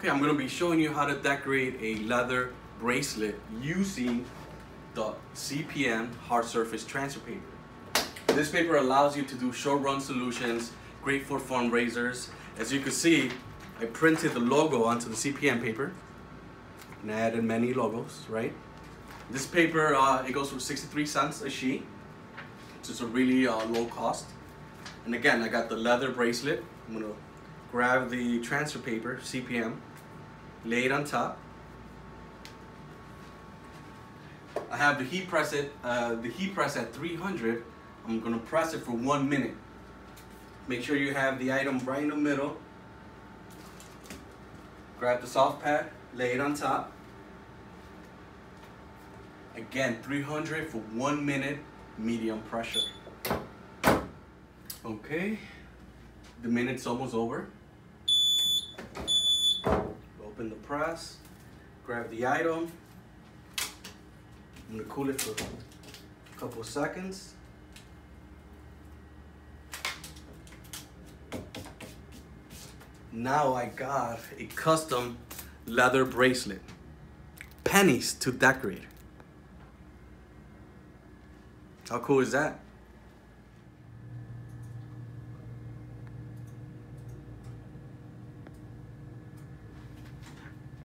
Okay, I'm gonna be showing you how to decorate a leather bracelet using the CPM hard surface transfer paper. This paper allows you to do short run solutions, great for fundraisers. As you can see, I printed the logo onto the CPM paper and I added many logos, right? This paper, uh, it goes for 63 cents a sheet. So it's a really uh, low cost. And again, I got the leather bracelet. I'm gonna grab the transfer paper, CPM, lay it on top. I have the heat press it, uh, the heat press at 300. I'm gonna press it for one minute. Make sure you have the item right in the middle. Grab the soft pad, lay it on top. Again, 300 for one minute, medium pressure. Okay, the minute's almost over. Open the press, grab the item. I'm gonna cool it for a couple seconds. Now I got a custom leather bracelet. Pennies to decorate. How cool is that?